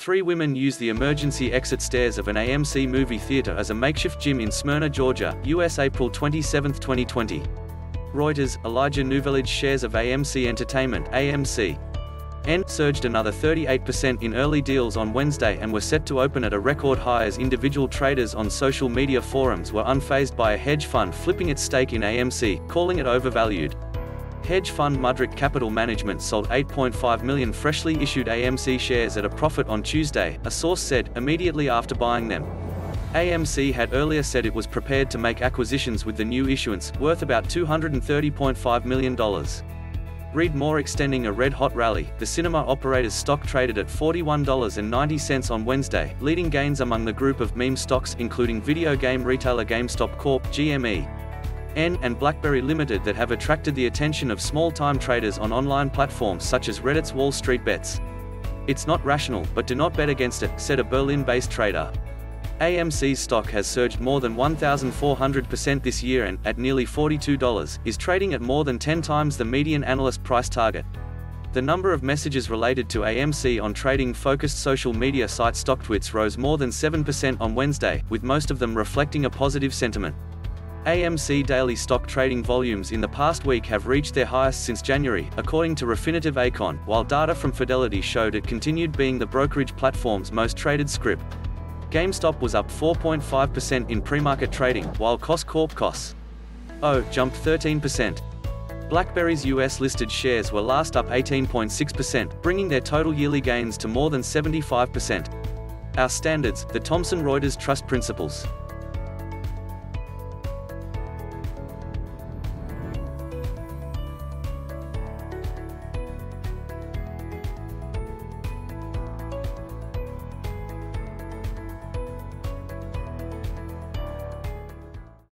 Three women use the emergency exit stairs of an AMC movie theater as a makeshift gym in Smyrna, Georgia, US April 27, 2020. Reuters, Elijah Nouvelage shares of AMC Entertainment, AMC. N surged another 38% in early deals on Wednesday and were set to open at a record high as individual traders on social media forums were unfazed by a hedge fund flipping its stake in AMC, calling it overvalued. Hedge fund Mudrick Capital Management sold 8.5 million freshly issued AMC shares at a profit on Tuesday, a source said, immediately after buying them. AMC had earlier said it was prepared to make acquisitions with the new issuance, worth about $230.5 million. Read more extending a red-hot rally, the cinema operator's stock traded at $41.90 on Wednesday, leading gains among the group of meme stocks including video game retailer GameStop Corp. GME. N and BlackBerry Limited that have attracted the attention of small-time traders on online platforms such as Reddit's Wall Street Bets. It's not rational, but do not bet against it, said a Berlin-based trader. AMC's stock has surged more than 1,400% this year and, at nearly $42, is trading at more than 10 times the median analyst price target. The number of messages related to AMC on trading-focused social media site StockTwits rose more than 7% on Wednesday, with most of them reflecting a positive sentiment. AMC daily stock trading volumes in the past week have reached their highest since January, according to Refinitiv Eikon, while data from Fidelity showed it continued being the brokerage platform's most traded script. GameStop was up 4.5% in pre-market trading, while Koss Corp costs O jumped 13%. BlackBerry's US-listed shares were last up 18.6%, bringing their total yearly gains to more than 75%. Our standards, the Thomson Reuters Trust Principles.